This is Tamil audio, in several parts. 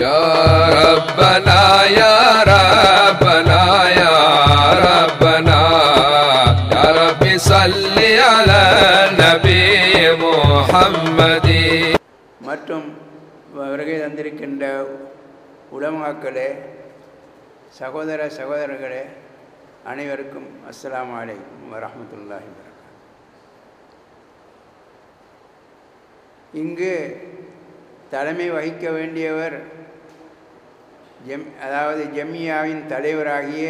يا ربنا يا ربنا يا ربنا يا رب صل على النبي محمد மற்றும் வருகை தந்திருக்கின்ற உலமாக்களே சகோதர சகோதரர்களே அனைவருக்கும் அஸ்ஸலாமு அலைக்கும் வரஹ்மத்துல்லாஹி வரகாத்துஹு இங்கு தலைமை வகிக்க வேண்டியவர் ஜெம் அதாவது ஜம்மியாவின் தலைவராகிய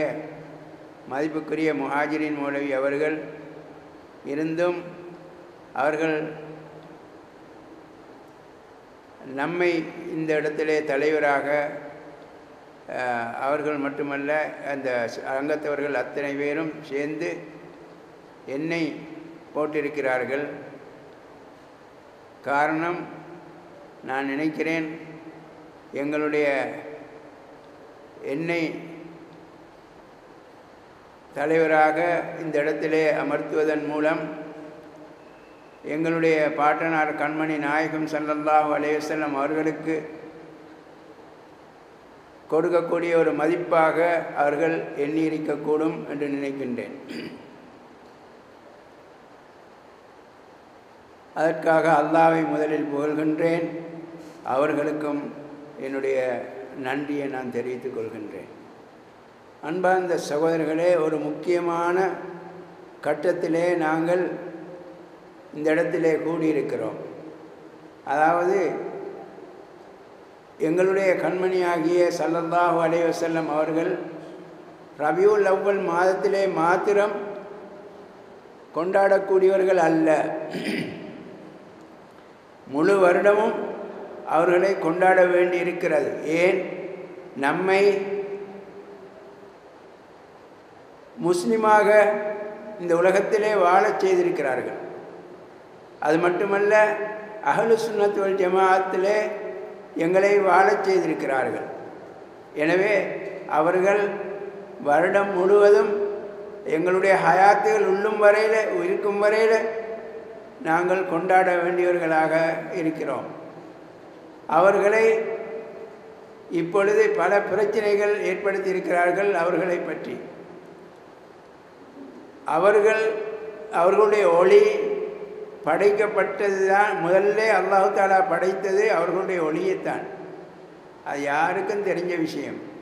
மதிப்புக்குரிய முஹாஜிரின் மௌலவி அவர்கள் இருந்தும் அவர்கள் நம்மை இந்த இடத்திலே தலைவராக அவர்கள் மட்டுமல்ல அந்த அங்கத்தவர்கள் அத்தனை பேரும் சேர்ந்து என்னை போட்டிருக்கிறார்கள். காரணம் நான் நினைக்கிறேன் எங்களுடைய என்னை தலைவராக இந்த இடத்திலே அமர்த்துவதன் மூலம் எங்களுடைய பாட்டனார் கண்மணி நாயகம் சல்லல்லாஹு அலைஹி அவர்களுக்கு கொடுக்கக்கூடிய ஒரு மதிப்பாக அவர்கள் எண்ணியிருக்கக்கூடும் என்று நினைக்கின்றேன். அதற்காக அல்லாவை முதலில் புகழ்கின்றேன். அவர்களுக்கும் என்னுடைய நன்றியை நான் தெரிவித்துக் கொள்கின்றேன். அன்பார்ந்த சகோதரர்களே ஒரு முக்கியமான கட்டத்திலே நாங்கள் இந்த இடத்திலே கூடியிருக்கிறோம். அதாவது எங்களுடைய கண்மணியாகிய சல்லல்லாஹு அலைவசல்லம் அவர்கள் ரபியுல் அவ்வல் மாதத்திலே மாத்திரம் கொண்டாடக்கூடியவர்கள் அல்ல. முழு வருடமும் அவர்களை கொண்டாட வேண்டி இருக்கிறது ஏன்? நம்மை முஸ்லிமாக இந்த உலகத்திலே வாழச் செய்திருக்கிறார்கள். அது மட்டுமல்ல அகலு சுண்ணத்துவல் ஜமாத்திலே எங்களை வாழச் செய்திருக்கிறார்கள். எனவே அவர்கள் வருடம் முழுவதும் எங்களுடைய ஹயாத்துகள் உள்ளும் வரையில் இருக்கும் வரையில் நாங்கள் கொண்டாட வேண்டியவர்களாக இருக்கிறோம். அவர்களை இப்பொழுது பல பிரச்சனைகள் ஏற்படுத்தி இருக்கிறார்கள் அவர்களை பற்றி. அவர்கள் அவர்களுடைய ஒளி படைக்கப்பட்டது தான் முதல்ல அல்லாஹு தாலா படைத்தது அவர்களுடைய ஒளியைத்தான். அது யாருக்கும் தெரிஞ்ச விஷயம்.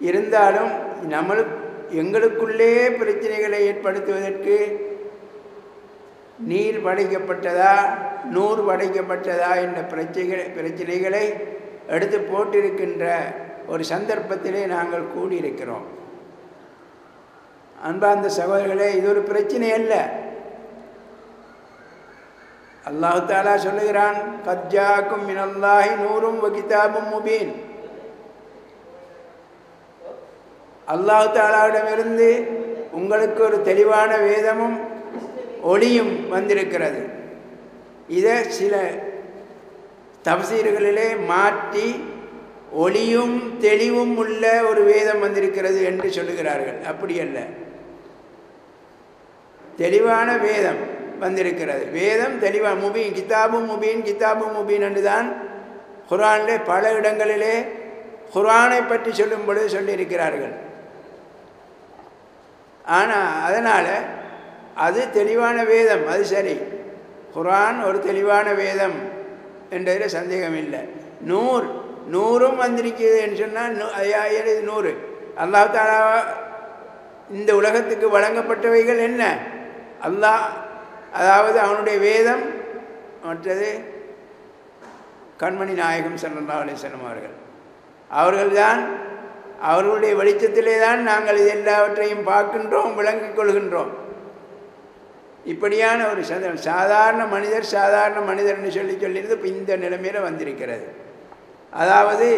இருந்தாலும் நம்மளுக்கு எங்களுக்குள்ளே பிரச்சனைகளை ஏற்படுத்துவதற்கு நீர் படைக்கப்பட்டதா நூறு படைக்கப்பட்டதா என்ற பிரச்சனை பிரச்சனைகளை எடுத்து போட்டிருக்கின்ற ஒரு சந்தர்ப்பத்திலே நாங்கள் கூடியிருக்கிறோம். அன்பார்ந்த சகோதரர்களே இது ஒரு பிரச்சனை அல்ல. அல்லாஹு தாலா சொல்லுகிறான் கத்ஜாக்கும் மினல்லாஹி நூறும் வகிதாபும் முபீன். அல்லாஹு தாலாவிடமிருந்து உங்களுக்கு ஒரு தெளிவான வேதமும் ஒளியும் வந்திருக்கிறது. இதை சில தப்சீர்களிலே மாற்றி ஒளியும் தெளிவும் உள்ள ஒரு வேதம் வந்திருக்கிறது என்று சொல்லுகிறார்கள். அப்படி அல்ல. தெளிவான வேதம் வந்திருக்கிறது. வேதம் தெளிவாக முபீன் கிதாபு முபீன் கிதாபு முபீன் என்று தான் குரானிலே பல இடங்களிலே குரானை பற்றி சொல்லும் பொழுது சொல்லியிருக்கிறார்கள். ஆனால் அதனால் அது தெளிவான வேதம் அது சரி. குரான் ஒரு தெளிவான வேதம் என்றதில் சந்தேகம் இல்லை நூறு நூறும் வந்திருக்கிறது என்று சொன்னால் ஐயாயிரம் இது நூறு. அல்லாஹ் தாலா இந்த உலகத்துக்கு வழங்கப்பட்டவைகள் என்ன? அல்லாஹ் அதாவது அவனுடைய வேதம் மற்றது கண்மணி நாயகம் சல்லா அலைஹி அவர்கள். அவர்கள்தான் அவர்களுடைய வெளிச்சத்திலே தான் நாங்கள் இது எல்லாவற்றையும் பார்க்கின்றோம் விளங்கிக் கொள்கின்றோம். இப்படியான ஒரு சந்த சாதாரண மனிதர் சாதாரண மனிதர்னு சொல்லி சொல்லியிருந்து இப்போ இந்த நிலைமையில் வந்திருக்கிறது. அதாவது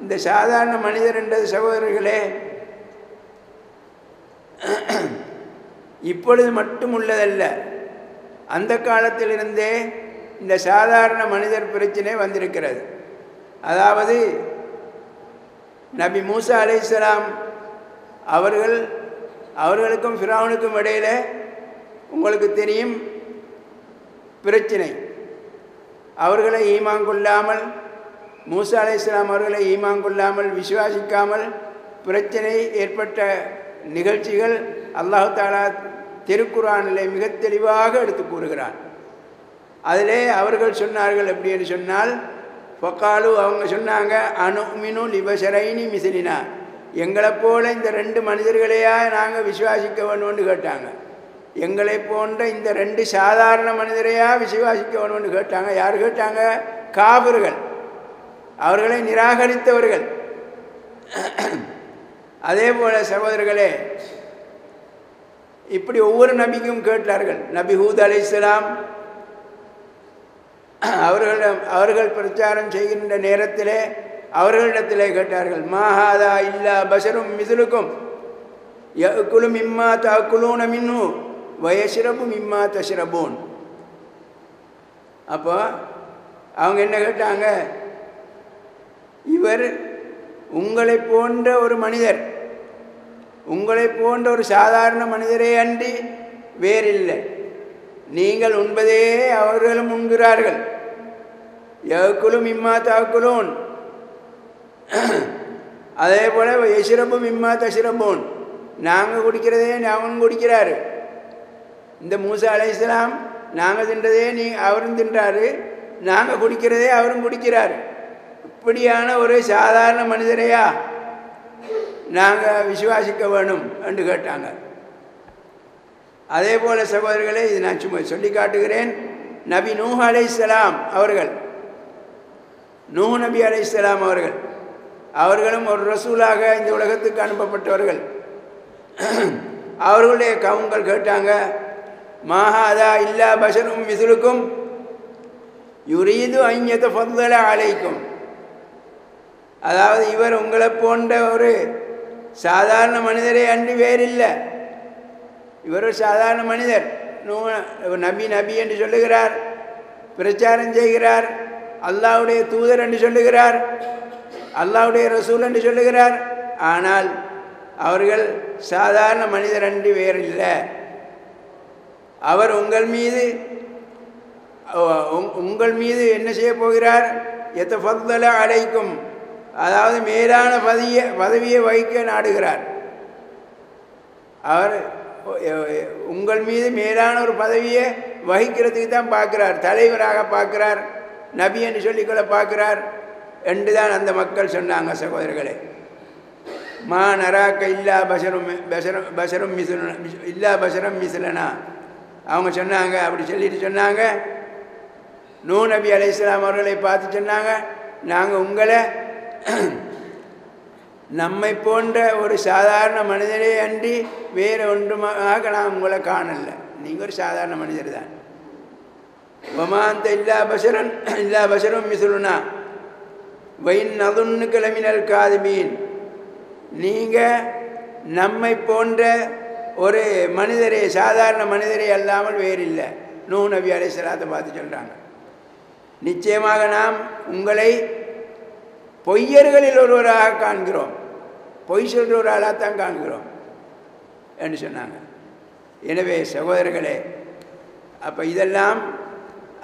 இந்த சாதாரண மனிதர் என்றது சகோதரர்களே இப்பொழுது மட்டும் உள்ளதல்ல. அந்த காலத்திலிருந்தே இந்த சாதாரண மனிதர் பிரச்சனை வந்திருக்கிறது. அதாவது நபி மூசா அலை அவர்கள் அவர்களுக்கும் ஃபிரௌனுக்கும் இடையிலே உங்களுக்கு தெரியும் பிரச்சினை. அவர்களை ஈமான் கொள்ளாமல் மூசா அலை இஸ்லாம் அவர்களை ஈமான் கொள்ளாமல் விசுவாசிக்காமல் பிரச்சனை ஏற்பட்ட நிகழ்ச்சிகள் அல்லாஹு தாலா திருக்குறானிலே மிக தெளிவாக எடுத்து கூறுகிறான் அதிலே அவர்கள் சொன்னார்கள் எப்படி என்று சொன்னால் பொக்காலு அவங்க சொன்னாங்க அணுமினு லிபசரைனி மிசிலினா. எங்களைப் போல இந்த ரெண்டு மனிதர்களையா நாங்கள் விசுவாசிக்க வேணும்னு கேட்டாங்க. எங்களை போன்ற இந்த ரெண்டு சாதாரண மனிதரையா விசுவாசிக்க வேணும்னு கேட்டாங்க. யார் கேட்டாங்க? காவிர்கள். அவர்களை நிராகரித்தவர்கள். அதே போல சகோதரர்களே இப்படி ஒவ்வொரு நபிக்கும் கேட்டார்கள். நபி ஹூத் அலி இஸ்லாம் அவர்களிடம் அவர்கள் பிரச்சாரம் செய்கின்ற நேரத்திலே அவர்களிடத்திலே கேட்டார்கள். மாஹாதா இல்லா பஷரும் மிதுலுக்கும் குலும் இம்மா குழுன மின்னு வயசிறப்பு இம்மா தஷ்ரபூன் அப்போ அவங்க என்ன கேட்டாங்க? இவர் உங்களை போன்ற ஒரு மனிதர் உங்களை போன்ற ஒரு சாதாரண மனிதரே அன்றி வேறில்லை. நீங்கள் உண்பதே அவர்களும் உண்கிறார்கள். யகுலும் இம்மா தாக்குலூன் அதே போல் எசிரப்பும் இம்மா தசிரப்போன் நாங்கள் குடிக்கிறதே அவன் குடிக்கிறாரு. இந்த மூசா அலை நாங்கள் தின்றதே நீ அவரும் தின்றாரு. நாங்கள் குடிக்கிறதே அவரும் குடிக்கிறார். இப்படியான ஒரு சாதாரண மனிதரையா நாங்கள் விசுவாசிக்க வேணும் என்று கேட்டாங்க. அதே போல சகோதரர்களே இது நான் சும்மா சொல்லி காட்டுகிறேன். நபி நூஹ் அலை அவர்கள் நூஹ் நபி அலைசலாம் அவர்கள் அவர்களும் ஒரு ரசூலாக இந்த உலகத்துக்கு அனுப்பப்பட்டவர்கள். அவர்களுடைய கவுங்கள் கேட்டாங்க. மாஹாதா இல்லா பஷரும் மிசுலுக்கும் யுரீது ஐயத்து ஃபந்தல அழைக்கும் அதாவது இவர் உங்களை போன்ற ஒரு சாதாரண மனிதரே அன்று வேறில்லை இவர் ஒரு சாதாரண மனிதர் நூ நபி நபி என்று சொல்லுகிறார் பிரச்சாரம் செய்கிறார் அல்லாவுடைய தூதர் என்று சொல்லுகிறார் அல்லாவுடைய ரசூல் என்று சொல்லுகிறார் ஆனால் அவர்கள் சாதாரண மனிதர் அன்று வேறில்லை அவர் உங்கள் மீது உங்கள் மீது என்ன செய்ய போகிறார்? எத்த ஃபத்தல அழைக்கும் அதாவது மேலான பதவிய பதவியை வகிக்க நாடுகிறார். அவர் உங்கள் மீது மேலான ஒரு பதவியை வகிக்கிறதுக்கு தான் பார்க்குறார். தலைவராக பார்க்குறார். நபி என்று சொல்லிக்கொள்ள பார்க்குறார். என்று தான் அந்த மக்கள் சொன்னாங்க சகோதரர்களே. மா நராக்க இல்லா பஷரும் பஷரம் பஷரும் மிசுலனா இல்லா பஷரம் மிசுலனா. அவங்க சொன்னாங்க அப்படி சொல்லிட்டு சொன்னாங்க. நூ நபி அலை இஸ்லாம் அவர்களை பார்த்து சொன்னாங்க நாங்கள் உங்களை நம்மை போன்ற ஒரு சாதாரண மனிதரே அன்றி வேறு ஒன்றுமாக நான் உங்களை காணலை. நீங்கள் ஒரு சாதாரண மனிதர் தான். ஒமாந்த இல்லா பசரன் இல்லா பசரும் மிசுலுனா. வைன் நதுன்னு கிளம்பினல் காதுமீன் நீங்கள் நம்மை போன்ற ஒரு மனிதரே சாதாரண மனிதரே அல்லாமல் வேறில்லை. நூ நபி அலைசலாத்தை பார்த்து சொல்கிறாங்க நிச்சயமாக நாம் உங்களை பொய்யர்களில் ஒருவராக காண்கிறோம். பொய் சொல்கிற ஒரு ஆளாக தான் காண்கிறோம் என்று சொன்னாங்க. எனவே சகோதரர்களே அப்போ இதெல்லாம்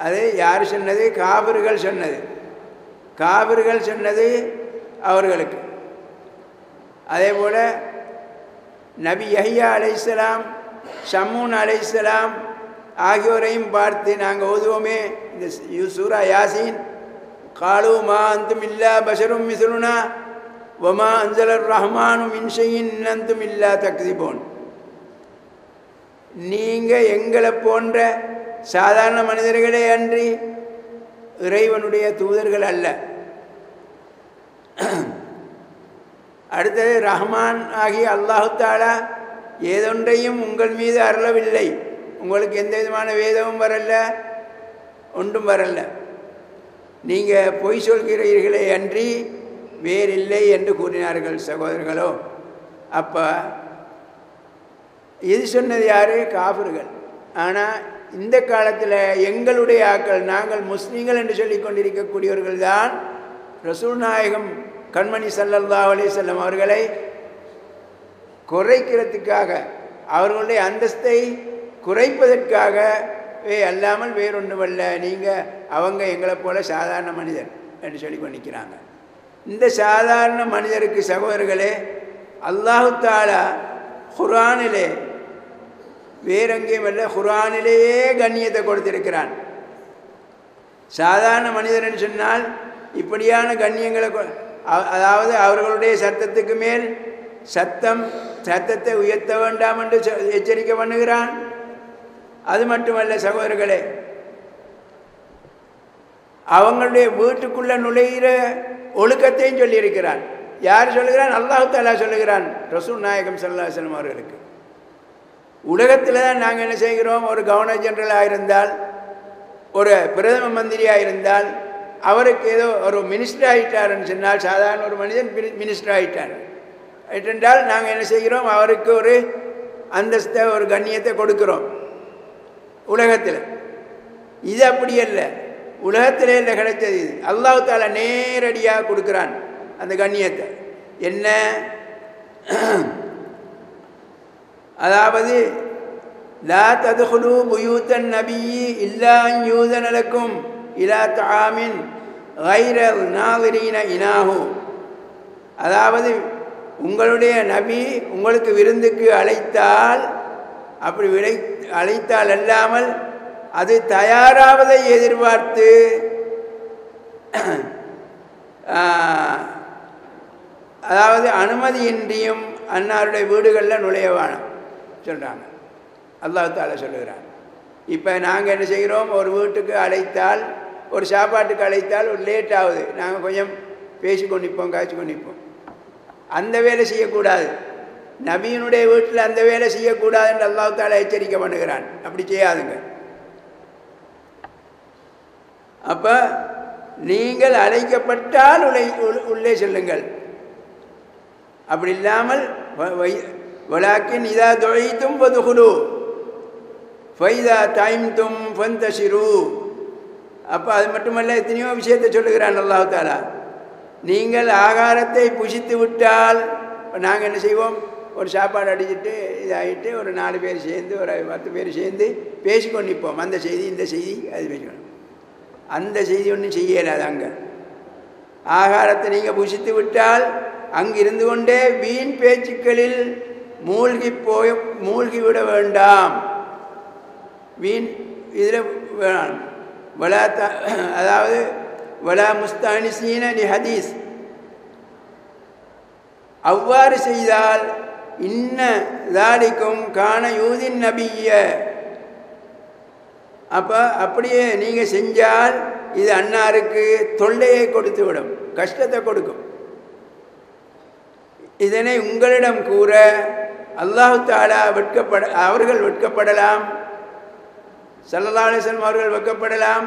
அது யார் சொன்னது? காவிர்கள் சொன்னது. காவிர்கள் சொன்னது அவர்களுக்கு. அதே போல் நபி யஹியா அலைசலாம் ஷம்மூன் அலைசலாம் ஆகியோரையும் பார்த்து நாங்கள் ஓதுவோமே. இந்த சூரா யாசின். காலு மா அந்தும் இல்லா பஷரும் மிசுருனா வமா அஞ்சலர் ரஹ்மானும் இன்ஷையின் அந்தும் இல்லா தக்திபோன் நீங்கள் எங்களை போன்ற சாதாரண மனிதர்களே அன்றி இறைவனுடைய தூதர்கள் அல்ல. அடுத்தது ரஹ்மான் ஆகிய அல்லாஹு தாலா ஏதொன்றையும் உங்கள் மீது அருளவில்லை. உங்களுக்கு எந்த விதமான வேதமும் வரல ஒன்றும் வரல. நீங்கள் பொய் சொல்கிறீர்களே அன்றி வேறில்லை என்று கூறினார்கள் சகோதரர்களோ. அப்போ இது சொன்னது யார்? காஃபர்கள் ஆனால் இந்த காலத்தில் எங்களுடைய ஆக்கள் நாங்கள் முஸ்லீம்கள் என்று சொல்லி கொண்டிருக்கக்கூடியவர்கள் தான் ரசூல் நாயகம் கண்மணி சல்லல்லா அலிசல்லம் அவர்களை குறைக்கிறதுக்காக அவர்களுடைய அந்தஸ்தை குறைப்பதற்காகவே அல்லாமல் வேறொன்றுமல்ல. நீங்கள் அவங்க எங்களை போல சாதாரண மனிதர் என்று சொல்லி பண்ணிக்கிறாங்க இந்த சாதாரண மனிதருக்கு சகோதரர்களே அல்லாஹு தாலா குரானிலே வேறெங்கேயும் அல்ல குரானிலேயே கண்ணியத்தை கொடுத்திருக்கிறான். சாதாரண மனிதர்னு சொன்னால் இப்படியான கண்ணியங்களை கொ- அதாவது அவர்களுடைய சத்தத்துக்கு மேல் சத்தம் சத்தத்தை உயர்த்த வேண்டாம் என்று எச்சரிக்கை பண்ணுகிறான். அது மட்டுமல்ல சகோதரர்களே அவங்களுடைய வீட்டுக்குள்ள நுழைகிற ஒழுக்கத்தையும் சொல்லியிருக்கிறான். யார் சொல்லுகிறான்? அல்லாஹு தாலா சொல்லுகிறான் ரசூல் நாயகம் சல்லாசனம் அவர்களுக்கு. உலகத்தில் தான் நாங்கள் என்ன செய்கிறோம்? ஒரு கவர்னர் ஜெனரலாக இருந்தால் ஒரு பிரதம மந்திரியாக இருந்தால் அவருக்கு ஏதோ ஒரு மினிஸ்டர் ஆகிட்டாருன்னு சொன்னால் சாதாரண ஒரு மனிதன் மினிஸ்டர் ஆகிட்டார் ஆயிட்டென்றால் நாங்கள் என்ன செய்கிறோம்? அவருக்கு ஒரு அந்தஸ்தை ஒரு கண்ணியத்தை கொடுக்குறோம். உலகத்தில். இது அப்படி அல்ல. உலகத்திலே இல்லை கிடைச்சது இது. அல்லாஹ் தாலா நேரடியாக கொடுக்குறான் அந்த கண்ணியத்தை. என்ன? அதாவது லா ததுகுலு புயூத்தன் நபி இல்லா யூதனலக்கும் இலா தாமின் கைர நாதிரீன இனாகு அதாவது உங்களுடைய நபி உங்களுக்கு விருந்துக்கு அழைத்தால் அப்படி விளை அழைத்தால் அல்லாமல் அது தயாராவதை எதிர்பார்த்து அதாவது அனுமதியின்றியும் அன்னாருடைய வீடுகளில் நுழைய சொல்கிறாங்க அல்லாஹால சொல்லுகிறாங்க இப்போ நாங்கள் என்ன செய்கிறோம்? ஒரு வீட்டுக்கு அழைத்தால் ஒரு சாப்பாட்டுக்கு அழைத்தால் ஒரு லேட் ஆகுது. நாங்கள் கொஞ்சம் பேசி கொண்டிப்போம் காய்ச்சி கொண்டிப்போம் அந்த வேலை செய்யக்கூடாது. நபியினுடைய வீட்டில் அந்த வேலை செய்யக்கூடாது என்று அல்லாஹ் எச்சரிக்கை பண்ணுகிறான். அப்படி செய்யாதுங்க. அப்போ நீங்கள் அழைக்கப்பட்டால் உலை உள்- உள்ளே செல்லுங்கள். அப்படி இல்லாமல் வலாக்கின் இதா தொழித்தும் பதுகுலு ஃபைதா டைம்தும் ஃபந்தசிரு அப்போ அது மட்டுமல்ல எத்தனையோ விஷயத்தை சொல்லுகிறான் அல்லாஹாலா நீங்கள் ஆகாரத்தை புசித்து விட்டால் இப்போ நாங்கள் என்ன செய்வோம்? ஒரு சாப்பாடு அடிச்சுட்டு இதாகிட்டு ஒரு நாலு பேர் சேர்ந்து ஒரு பத்து பேர் சேர்ந்து பேசிக்கொண்டு நிற்போம். அந்த செய்தி இந்த செய்தி அது பேசிக்கணும் அந்த செய்தி ஒன்றும் செய்யலாது அங்கே. ஆகாரத்தை நீங்கள் புசித்து விட்டால் அங்கிருந்து கொண்டே வீண் பேச்சுக்களில் மூழ்கி போய் மூழ்கி விட வேண்டாம். வீண் இதில் வேணாம். வலா த அதாவது வலா முஸ்தானிசீன லி ஹதீஸ் அவ்வாறு செய்தால் இன்ன தாலிக்கும் காண யூதின் நபிய அப்போ அப்படியே நீங்கள் செஞ்சால் இது அன்னாருக்கு தொல்லையை கொடுத்து விடும் கஷ்டத்தை கொடுக்கும். இதனை உங்களிடம் கூற அல்லாஹு தாலா வெட்கப்பட அவர்கள் வெட்கப்படலாம். சல்லல்லா அவர்கள் வெக்கப்படலாம்.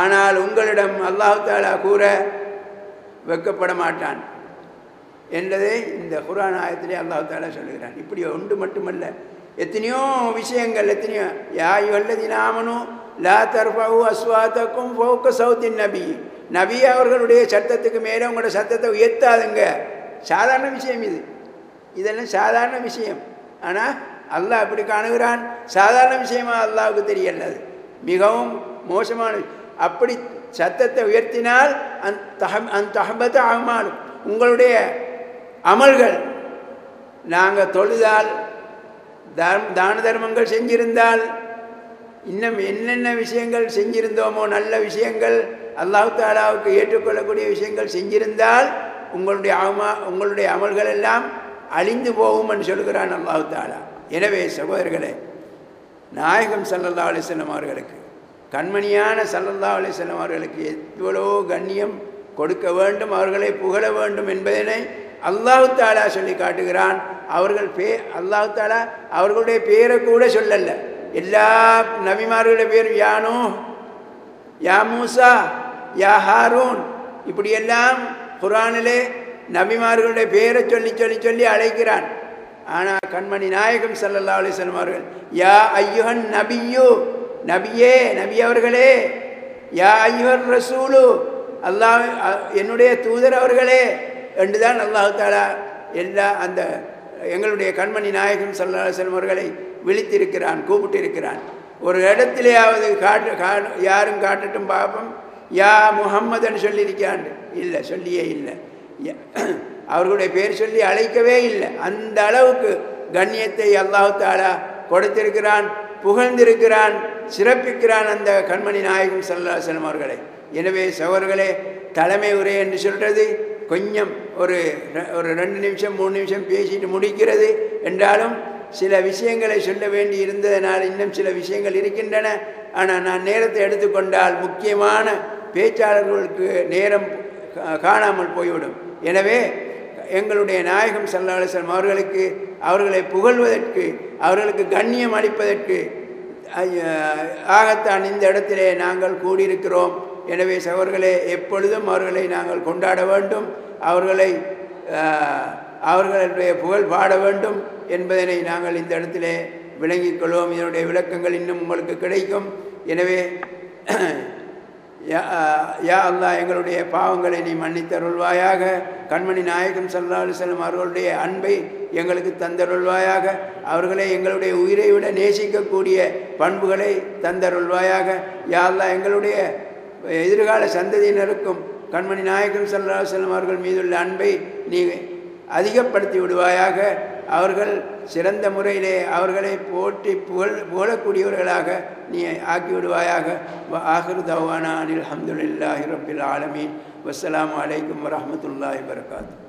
ஆனால் உங்களிடம் அல்லாஹு தாலா கூற வெக்கப்பட மாட்டான் என்பதை இந்த குரான் ஆயத்திலே அல்லாஹு தாலா சொல்லுகிறான். இப்படி ஒன்று மட்டுமல்ல. எத்தனையோ விஷயங்கள் எத்தனையோ யாய் வல்லதி நாமனும் லா தர்பாவு அஸ்வாத்தக்கும் போக்க சவுத்தின் நபி. நபி அவர்களுடைய சத்தத்துக்கு மேலே உங்களோட சத்தத்தை உயர்த்தாதுங்க. சாதாரண விஷயம் இது. இதெல்லாம் சாதாரண விஷயம். ஆனால் அல்லாஹ் அப்படி காணுகிறான்? சாதாரண விஷயமா அல்லாவுக்கு தெரியல அது மிகவும் மோசமான அப்படி சத்தத்தை உயர்த்தினால் அந் தஹம் அந் தஹபத்த அமாலும் உங்களுடைய அமல்கள் நாங்கள் தொழுதால் தர்ம தான தர்மங்கள் செஞ்சிருந்தால் இன்னும் என்னென்ன விஷயங்கள் செஞ்சிருந்தோமோ நல்ல விஷயங்கள் அல்லாஹு தாலாவுக்கு ஏற்றுக்கொள்ளக்கூடிய விஷயங்கள் செஞ்சிருந்தால் உங்களுடைய அமா உங்களுடைய அமல்கள் எல்லாம் அழிந்து போகும் என்று சொல்கிறான் அல்லாஹு தாலா. எனவே சகோதரர்களே நாயகம் சல்லல்லா அலிஸ்லம் அவர்களுக்கு கண்மணியான சல்லல்லா அலிஸ்லம் அவர்களுக்கு எவ்வளோ கண்ணியம் கொடுக்க வேண்டும் அவர்களை புகழ வேண்டும் என்பதனை அல்லாஹு தாலா சொல்லி காட்டுகிறான். அவர்கள் பே அல்லாஹு தாலா அவர்களுடைய பேரை கூட சொல்லல. எல்லா நபிமார்களுடைய பேர் யானோ யா மூசா யா ஹாரூன் இப்படியெல்லாம் குரானிலே நபிமார்களுடைய பேரை சொல்லி சொல்லி சொல்லி அழைக்கிறான். ஆனால் கண்மணி நாயகம் சல்லல்லா அலிஸ்லம் அவர்கள் யா ஐயுகன் நபியு நபியே நபி அவர்களே யா ஐயுஹர் ரசூலு அல்லாஹ் என்னுடைய தூதர் அவர்களே என்றுதான் அல்லாஹு தாலா எல்லா அந்த எங்களுடைய கண்மணி நாயகம் சல்லா அலிஸ்லம் அவர்களை விழித்திருக்கிறான் கூப்பிட்டிருக்கிறான். ஒரு இடத்திலேயாவது காட்டு கா யாரும் காட்டட்டும் பாப்பம் யா முகம்மதுன்னு சொல்லியிருக்கான் இல்லை சொல்லியே இல்லை. அவர்களுடைய பேர் சொல்லி அழைக்கவே இல்லை. அந்த அளவுக்கு கண்ணியத்தை அல்லாஹு தாலா கொடுத்திருக்கிறான் புகழ்ந்திருக்கிறான் சிறப்பிக்கிறான் அந்த கண்மணி நாயகம் சல்லாசனம் அவர்களை. எனவே சவர்களே தலைமை உரை என்று சொல்கிறது கொஞ்சம் ஒரு ரெ- ஒரு ரெண்டு நிமிஷம் மூணு நிமிஷம் பேசிட்டு முடிக்கிறது என்றாலும் சில விஷயங்களை சொல்ல வேண்டி இருந்ததனால் இன்னும் சில விஷயங்கள் இருக்கின்றன. ஆனால் நான் நேரத்தை எடுத்துக்கொண்டால் முக்கியமான பேச்சாளர்களுக்கு நேரம் காணாமல் போய்விடும். எனவே எங்களுடைய நாயகம் சல்லாஹம் அவர்களுக்கு அவர்களை புகழ்வதற்கு அவர்களுக்கு கண்ணியம் அளிப்பதற்கு ஆகத்தான் இந்த இடத்திலே நாங்கள் கூடியிருக்கிறோம். எனவே சகோர்களே எப்பொழுதும் அவர்களை நாங்கள் கொண்டாட வேண்டும். அவர்களை அவர்களுடைய புகழ் பாட வேண்டும் என்பதனை நாங்கள் இந்த இடத்திலே விளங்கிக் கொள்வோம். இதனுடைய விளக்கங்கள் இன்னும் உங்களுக்கு கிடைக்கும். எனவே யா யா எங்களுடைய பாவங்களை நீ மன்னித்தருள்வாயாக. கண்மணி நாயகம் சல்லா அலுவலம் அவர்களுடைய அன்பை எங்களுக்கு தந்தருள்வாயாக. அவர்களை எங்களுடைய உயிரை விட நேசிக்கக்கூடிய பண்புகளை தந்தருள்வாயாக. யா அல்லா எங்களுடைய எதிர்கால சந்ததியினருக்கும் கண்மணி நாயகம் சல்லா செல்லும் அவர்கள் மீதுள்ள அன்பை நீ அதிகப்படுத்தி விடுவாயாக. அவர்கள் சிறந்த முறையிலே அவர்களை போற்றி புகழ் புகழக்கூடியவர்களாக நீ ஆக்கி விடுவாயாக தவானா அனில் அஹமதுல்லாஹி ரபில் ஆலமீன். வஸ்ஸலாமு அலைக்கும் வரமத்துல்லாஹி வரகாத்து